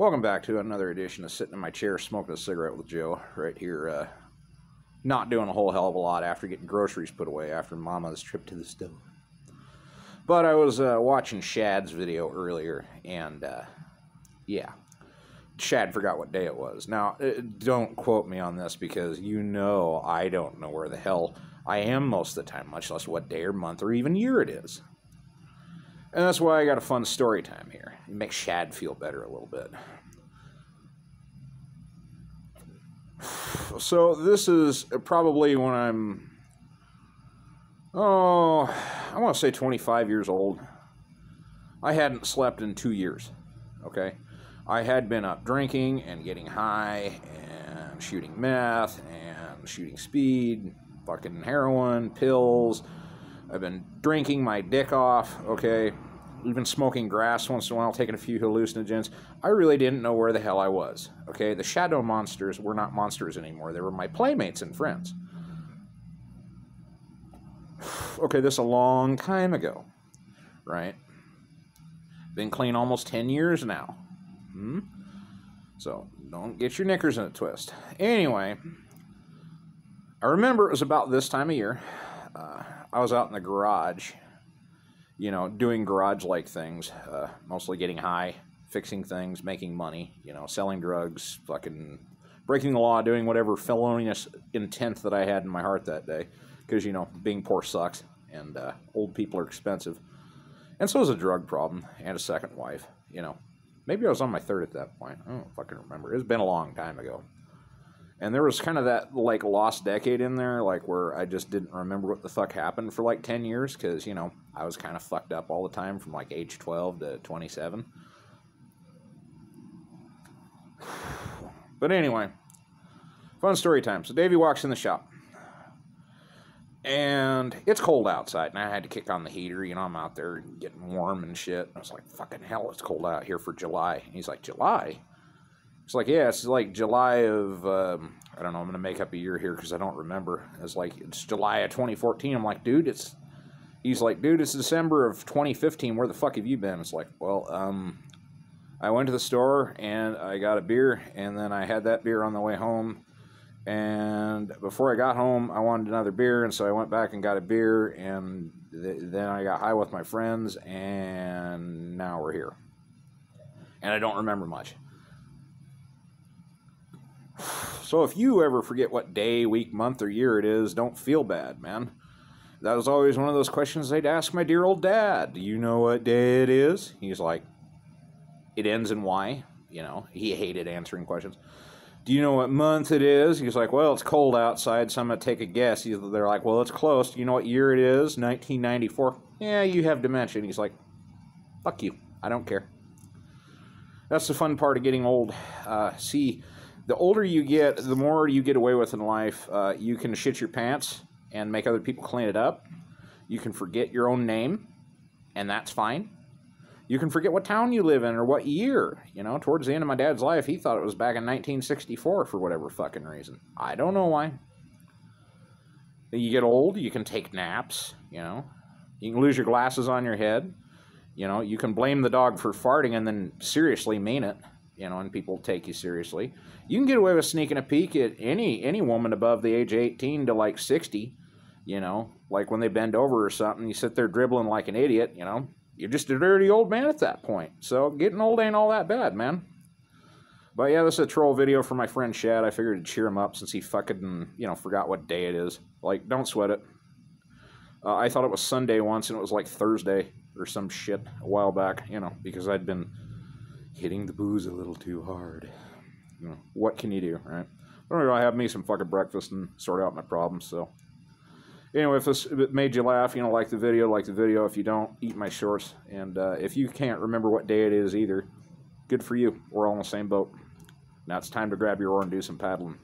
Welcome back to another edition of Sitting in My Chair Smoking a Cigarette with Joe, right here. Uh, not doing a whole hell of a lot after getting groceries put away after Mama's trip to the store. But I was uh, watching Shad's video earlier, and uh, yeah, Shad forgot what day it was. Now, uh, don't quote me on this because you know I don't know where the hell I am most of the time, much less what day or month or even year it is. And that's why I got a fun story time here. It makes Shad feel better a little bit. So this is probably when I'm, oh, I want to say 25 years old. I hadn't slept in two years, okay? I had been up drinking and getting high and shooting meth and shooting speed, fucking heroin, pills, I've been drinking my dick off, okay? Even smoking grass once in a while, taking a few hallucinogens. I really didn't know where the hell I was, okay? The shadow monsters were not monsters anymore. They were my playmates and friends. okay, this a long time ago, right? Been clean almost 10 years now. Hmm? So, don't get your knickers in a twist. Anyway, I remember it was about this time of year. Uh, I was out in the garage, you know, doing garage like things, uh, mostly getting high, fixing things, making money, you know, selling drugs, fucking breaking the law, doing whatever felonious intent that I had in my heart that day. Because, you know, being poor sucks, and uh, old people are expensive. And so is a drug problem, and a second wife, you know. Maybe I was on my third at that point. I don't fucking remember. It's been a long time ago and there was kind of that like lost decade in there like where i just didn't remember what the fuck happened for like 10 years because you know i was kind of fucked up all the time from like age 12 to 27 but anyway fun story time. So davey walks in the shop. And it's cold outside and i had to kick on the heater you know i'm out there getting warm and shit. I was like fucking hell it's cold out here for july. And he's like july it's like, yeah, it's like July of, um, I don't know, I'm going to make up a year here because I don't remember. It's like, it's July of 2014. I'm like, dude, it's, he's like, dude, it's December of 2015. Where the fuck have you been? It's like, well, um, I went to the store and I got a beer and then I had that beer on the way home. And before I got home, I wanted another beer. And so I went back and got a beer and th- then I got high with my friends and now we're here. And I don't remember much. So if you ever forget what day, week, month, or year it is, don't feel bad, man. That was always one of those questions they'd ask my dear old dad. Do you know what day it is? He's like, it ends in Y. You know, he hated answering questions. Do you know what month it is? He's like, well, it's cold outside, so I'm going to take a guess. They're like, well, it's close. Do you know what year it is? 1994. Yeah, you have dementia. he's like, fuck you. I don't care. That's the fun part of getting old. Uh, see, the older you get, the more you get away with in life. Uh, you can shit your pants and make other people clean it up. You can forget your own name, and that's fine. You can forget what town you live in or what year. You know, towards the end of my dad's life, he thought it was back in 1964 for whatever fucking reason. I don't know why. You get old, you can take naps, you know. You can lose your glasses on your head. You know, you can blame the dog for farting and then seriously mean it you know, and people take you seriously. You can get away with sneaking a peek at any any woman above the age of 18 to like 60, you know, like when they bend over or something, you sit there dribbling like an idiot, you know. You're just a dirty old man at that point. So getting old ain't all that bad, man. But yeah, this is a troll video for my friend Shad. I figured to cheer him up since he fucking, you know, forgot what day it is. Like, don't sweat it. Uh, I thought it was Sunday once and it was like Thursday or some shit a while back, you know, because I'd been hitting the booze a little too hard. You know, what can you do, right? I'm gonna have me some fucking breakfast and sort out my problems. So, anyway, if this made you laugh, you know, like the video, like the video. If you don't, eat my shorts. And uh, if you can't remember what day it is either, good for you. We're all in the same boat. Now it's time to grab your oar and do some paddling.